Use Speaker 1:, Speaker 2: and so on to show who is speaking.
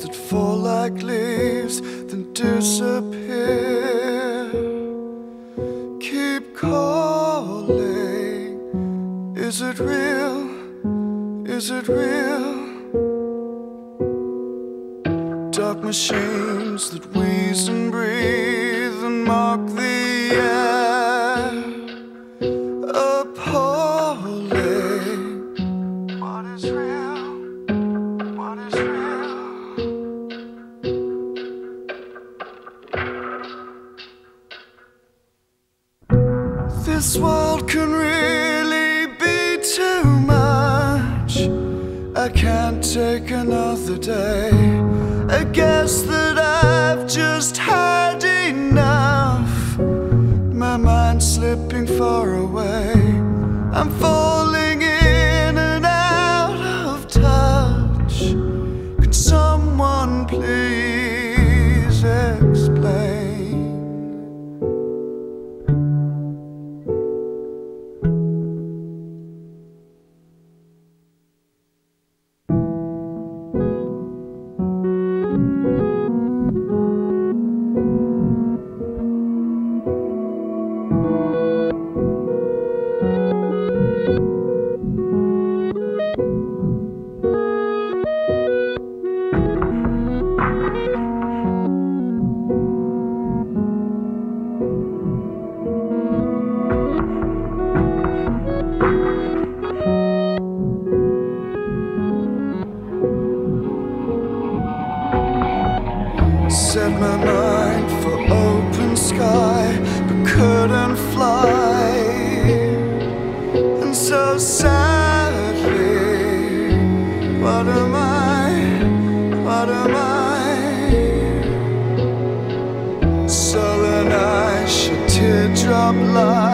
Speaker 1: that fall like leaves, then disappear. Keep calling. Is it real? Is it real? Dark machines that wheeze and breathe and mock the air. Appalling. What is real? This world can really be too much. I can't take another day. I guess that I've just had enough. My mind's slipping far away. I'm Set my mind for open sky, but couldn't fly. And so sadly, what am I? What am I? Sullen eyes shed teardrop lies,